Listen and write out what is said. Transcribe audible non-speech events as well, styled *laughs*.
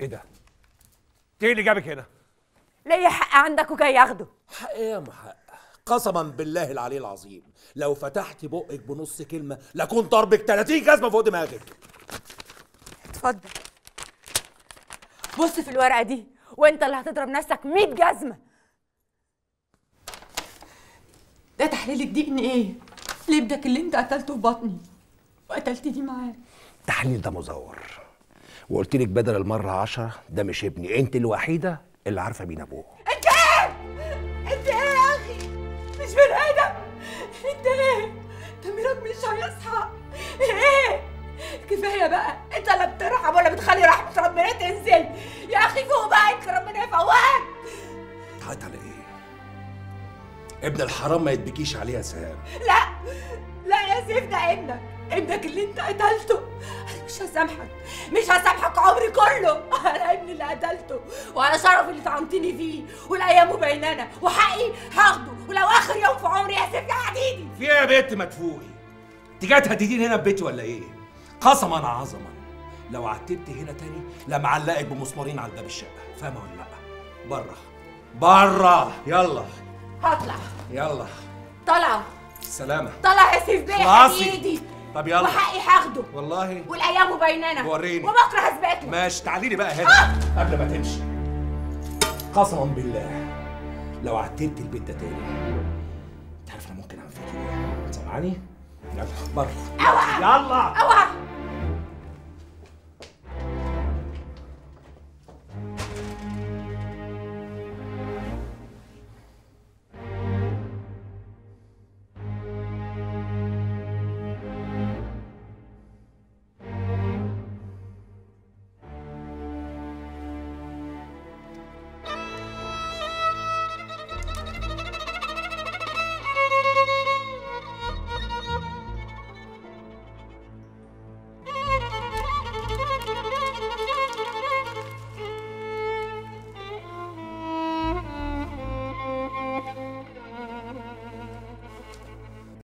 إيه ده؟ إيه اللي جابك هنا؟ ليا حق عندك وجاي اخده حق إيه يا محق؟ قسما بالله العلي العظيم لو فتحت بقك بنص كلمة لكون ضربك 30 جزمة فوق دماغك. اتفضل. بص في الورقة دي وانت اللي هتضرب نفسك 100 جزمة. ده تحليل الدي ان إيه؟ لابنك اللي انت قتلته في بطني. وقتلتني معاه. التحليل ده مزور. وقلت لك بدل المرة عشرة ده مش ابني انت الوحيدة اللي عارفة مين ابوه انت إيه؟ انت إيه يا أخي؟ مش بني آدم انت إيه؟ ضميرك مش هيصحى. إيه؟ كفاية بقى انت لا بترحم ولا بتخلي رحمة ربنا تنزل. يا أخي فوق بقى انت ربنا يفوقك. تعيط على إيه؟ ابن الحرام ما يتبكيش عليه يا سهام. لا لا يا سيف ده ابنك. ابنك اللي انت قتلته. هسامحك. مش هسامحك عمري كله. *laughs* أنا ابني اللي قتلته وأنا شرف اللي طعنتني فيه والأيام بيننا وحقي هاخده. ولو آخر يوم في عمري يا حديدي في إيه يا بنت ما تفوقي. انت جاية تهدديني هنا في بيتي ولا إيه؟ قسما عظما. لو عتبت هنا تاني لمعلقك بمسمارين على باب الشقة. فاهمة ولا لأ؟ بره بره يلا. هطلع. يلا. طلع. سلامة. طلع يا سيف بيه خلاصي. طب يلا. وحقي هاخده. والله. والأيام بيننا وريني. وبكره هثبت لك. ماشي تعالي لي بقى هنا. قبل ما تمشي. قسما بالله لو عتبت البيت ده تاني. انت عارف أنا ممكن أعمل فيك إيه؟ سامعاني يلا بره أوعى. يلا. أوعى